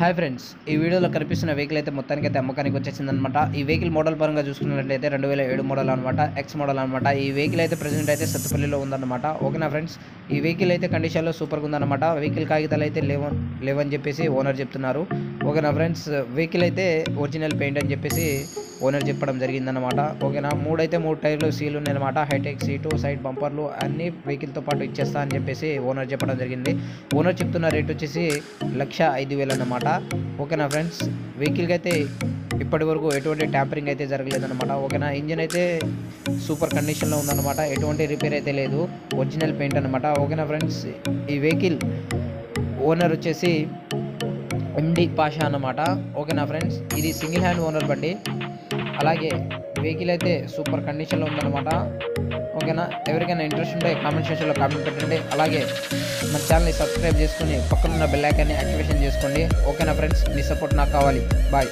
Hi friends ఈ వీడియోలో కనిపిస్తున్న వెహికల్ అయితే మొత్తానికి అయితే అమ్మకానికి వచ్చేసిందనమాట ఈ వెహికల్ మోడల్ పరంగా చూసుకున్నట్లయితే రెండు వేల ఏడు మోడల్ అనమాట ఎక్స్ మోడల్ అనమాట ఈ వెహికల్ అయితే ప్రెసెంట్ అయితే సత్తుపల్లిలో ఉందన్నమాట. ఓకేనా ఫ్రెండ్స్ ఈ వెహికల్ అయితే కండిషన్లో సూపర్గా ఉందన్నమాట. వెహికల్ కాగితాలు అయితే లేవ లేవని చెప్పేసి ఓనర్ చెప్తున్నారు. ఓకేనా ఫ్రెండ్స్ వెహికల్ అయితే ఒరిజినల్ పెయింట్ అని చెప్పేసి ఓనర్ చెప్పడం జరిగిందనమాట ఓకేనా? మూడైతే మూడు టైర్లు సీలు ఉన్నాయన్నమాట. హైటెక్ సీటు సైడ్ బంపర్లు అన్ని వెహికల్తో పాటు ఇచ్చేస్తా అని చెప్పేసి ఓనర్ చెప్పడం జరిగింది. ఓనర్ చెప్తున్న రేట్ వచ్చేసి లక్ష ఐదు వేలు అన్నమాట. ఓకేనా ఫ్రెండ్స్? వెహికల్కి అయితే ఇప్పటి వరకు ఎటువంటి ట్యాంపరింగ్ అయితే జరగలేదన్నమాట. ఓకేనా? ఇంజిన్ అయితే సూపర్ కండిషన్లో ఉందన్నమాట. ఎటువంటి రిపేర్ అయితే లేదు. ఒరిజినల్ పెయింట్ అనమాట ఓకేనా ఫ్రెండ్స్? ఈ వెహికల్ ఓనర్ వచ్చేసి ఎండి పాషా అన్నమాట. ఓకేనా ఫ్రెండ్స్? ఇది సింగిల్ హ్యాండ్ ఓనర్ బండి. అలాగే వెహికల్ అయితే సూపర్ కండిషన్లో ఉందన్నమాట. ఓకేనా? ఎవరికైనా ఇంట్రెస్ట్ ఉంటే కామెంట్ సెక్షన్లో కామెంట్ పెట్టండి. అలాగే మన ఛానల్ని సబ్స్క్రైబ్ చేసుకుని పక్కనున్న బెల్ ఐకాన్ని యాక్టివేషన్ చేసుకోండి. ఓకేనా ఫ్రెండ్స్? మీ సపోర్ట్ నాకు కావాలి. బాయ్.